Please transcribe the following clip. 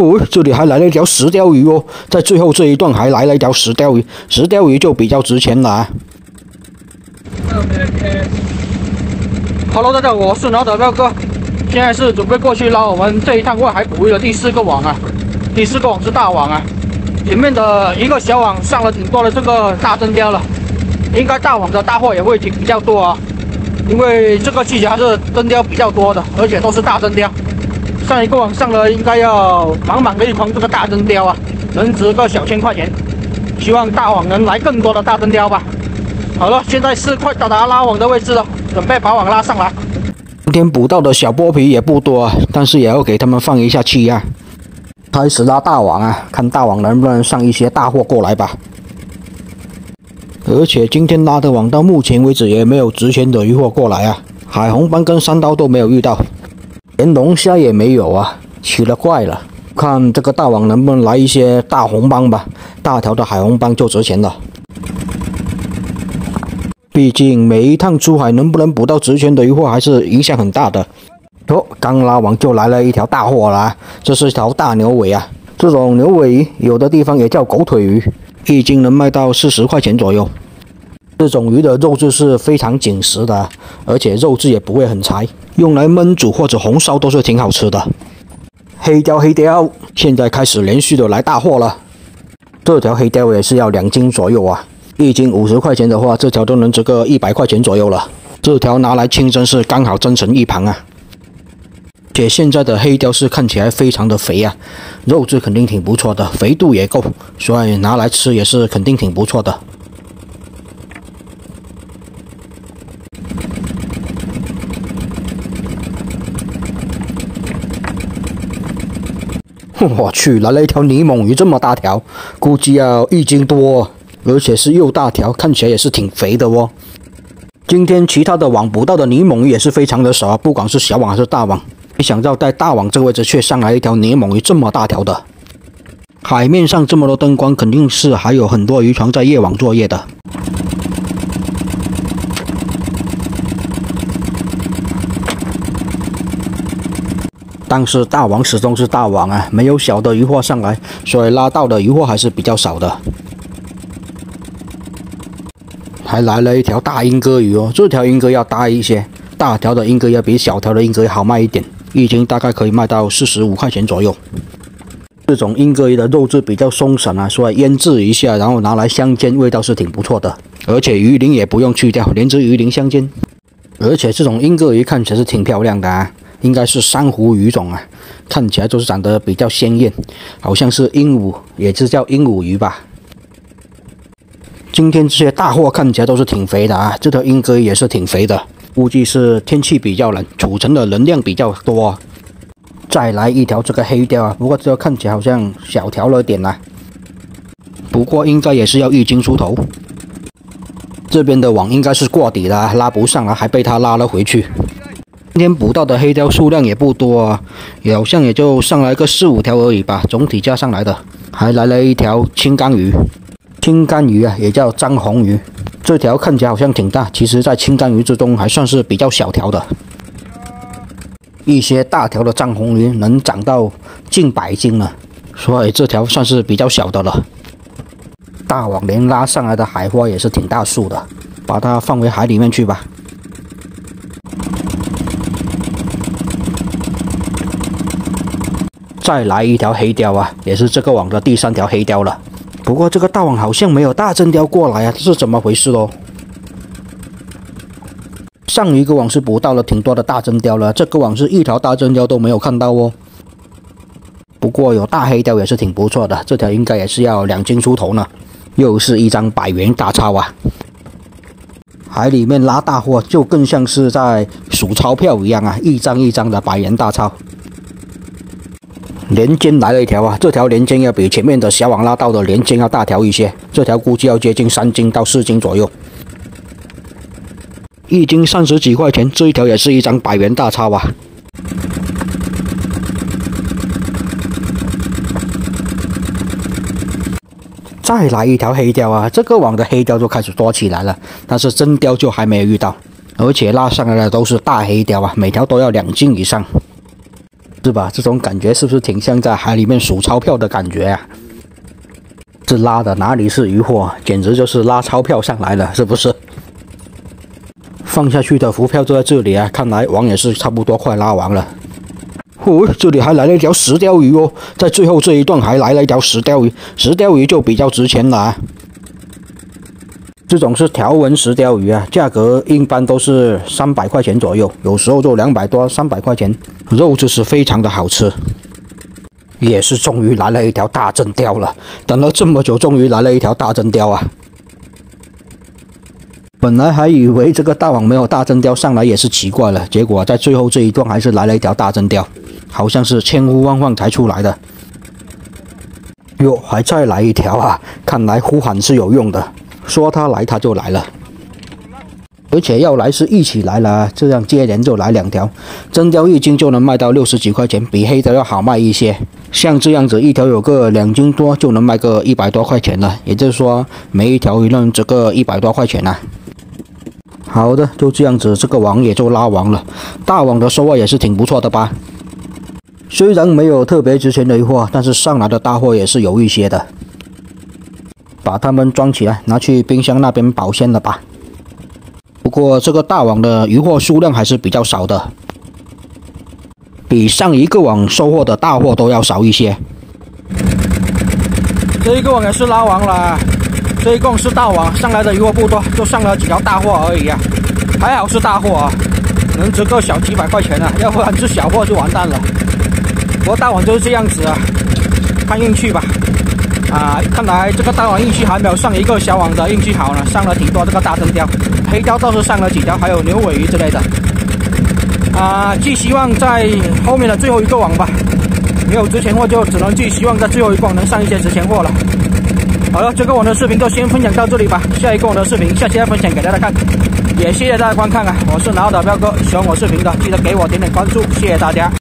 哦，这里还来了一条石鲷鱼哦，在最后这一段还来了一条石鲷鱼，石鲷鱼就比较值钱了啊。Hello，大家好，我是老岛彪哥，现在是准备过去捞我们这一趟外海捕鱼的第四个网啊，第四个网是大网啊，前面的一个小网上了挺多的这个大真鲷了，应该大网的大货也会挺比较多啊，因为这个季节还是真鲷比较多的，而且都是大真鲷。上一个网上了应该要满满的一筐这个大灯雕啊，能值个小千块钱，希望大网能来更多的大灯雕吧。好了，现在是快到达拉网的位置了。准备把网拉上来。今天捕到的小剥皮也不多啊，但是也要给他们放一下气啊。开始拉大网啊，看大网能不能上一些大货过来吧。而且今天拉的网到目前为止也没有值钱的鱼货过来啊，海红斑跟三刀都没有遇到，连龙虾也没有啊，奇了怪了。看这个大网能不能来一些大红斑吧，大条的海红斑就值钱了。毕竟每一趟出海能不能捕到值钱的鱼货还是影响很大的。哦，刚拉网就来了一条大货了，这是一条大牛尾啊！这种牛尾鱼有的地方也叫狗腿鱼，一斤能卖到四十块钱左右。这种鱼的肉质是非常紧实的，而且肉质也不会很柴，用来焖煮或者红烧都是挺好吃的。黑雕，黑雕，现在开始连续的来大货了。这条黑雕也是要两斤左右啊。一斤五十块钱的话，这条都能值个一百块钱左右了。这条拿来清蒸是刚好蒸成一盘啊。且现在的黑雕是看起来非常的肥啊，肉质肯定挺不错的，肥度也够，所以拿来吃也是肯定挺不错的。我去，来了一条尼猛鱼，这么大条，估计要一斤多。而且是又大条，看起来也是挺肥的哦。今天其他的网捕到的尼猛鱼也是非常的少啊，不管是小网还是大网。没想到在大网这个位置却上来一条尼猛鱼，这么大条的。海面上这么多灯光，肯定是还有很多渔船在夜网作业的。但是大网始终是大网啊，没有小的鱼获上来，所以拉到的鱼获还是比较少的。还来了一条大英哥鱼哦，这条英哥要大一些，大条的英哥要比小条的英哥好卖一点，一斤大概可以卖到四十五块钱左右。这种英哥鱼的肉质比较松散啊，所以腌制一下，然后拿来香煎，味道是挺不错的。而且鱼鳞也不用去掉，连只鱼鳞香煎。而且这种英哥鱼看起来是挺漂亮的啊，应该是珊瑚鱼种啊，看起来就是长得比较鲜艳，好像是鹦鹉，也是叫鹦鹉鱼吧。今天这些大货看起来都是挺肥的啊，这条鹦哥也是挺肥的，估计是天气比较冷，储存的能量比较多。再来一条这个黑鲷啊，不过这条看起来好像小条了点啊，不过应该也是要一斤出头。这边的网应该是过底了，拉不上了，还被他拉了回去。今天捕到的黑鲷数量也不多啊，好像也就上来个四五条而已吧，总体加上来的，还来了一条青缸鱼。青干鱼啊，也叫张红鱼，这条看起来好像挺大，其实在青干鱼之中还算是比较小条的。一些大条的张红鱼能长到近百斤了，所以这条算是比较小的了。大网连拉上来的海花也是挺大数的，把它放回海里面去吧。再来一条黑鲷啊，也是这个网的第三条黑鲷了。不过这个大网好像没有大真鲷过来啊，这是怎么回事哦？上一个网是捕到了挺多的大真鲷了，这个网是一条大真鲷都没有看到哦。不过有大黑鲷也是挺不错的，这条应该也是要两斤出头呢。又是一张百元大钞啊！海里面拉大货就更像是在数钞票一样啊，一张一张的百元大钞。连尖来了一条啊！这条连尖要比前面的小网拉到的连尖要大条一些，这条估计要接近三斤到四斤左右，一斤三十几块钱，这一条也是一张百元大钞啊！再来一条黑鲷啊！这个网的黑鲷就开始多起来了，但是真鲷就还没有遇到，而且拉上来的都是大黑鲷啊，每条都要两斤以上。是吧？这种感觉是不是挺像在海里面数钞票的感觉啊？这拉的哪里是鱼货，简直就是拉钞票上来了，是不是？放下去的浮漂就在这里啊！看来网也是差不多快拉完了。哦，这里还来了一条石鲷鱼哦，在最后这一段还来了一条石鲷鱼，石鲷鱼就比较值钱了啊。这种是条纹石鲷鱼啊，价格一般都是三百块钱左右，有时候就两百多、三百块钱，肉质是非常的好吃。也是终于来了一条大真鲷了，等了这么久，终于来了一条大真鲷啊！本来还以为这个大网没有大真鲷上来也是奇怪了，结果在最后这一段还是来了一条大真鲷，好像是千呼万唤才出来的。哟，还再来一条啊！看来呼喊是有用的。说他来他就来了，而且要来是一起来了，这样接连就来两条，真鲷一斤就能卖到六十几块钱，比黑鲷要好卖一些。像这样子一条有个两斤多就能卖个一百多块钱了，也就是说每一条鱼能值个一百多块钱啊。好的，就这样子，这个网也就拉完了，大网的收获也是挺不错的吧？虽然没有特别值钱的鱼货，但是上来的大货也是有一些的。把它们装起来，拿去冰箱那边保鲜了吧。不过这个大网的鱼货数量还是比较少的，比上一个网收获的大货都要少一些。这一个网也是拉完了，这一共是大网上来的鱼货不多，就上了几条大货而已啊。还好是大货啊，能值个小几百块钱啊，要不然是小货就完蛋了。不过大网就是这样子啊，看运气吧。啊，看来这个大网运气还没有上一个小网的运气好呢，上了挺多这个大灯鲷，黑鲷倒是上了几条，还有牛尾鱼之类的。啊，寄希望在后面的最后一个网吧，没有值钱货就只能寄希望在最后一个网能上一些值钱货了。好了，这个网的视频就先分享到这里吧，下一个网的视频下期再分享给大家看，也谢谢大家观看啊，我是老岛彪哥，喜欢我视频的记得给我点点关注，谢谢大家。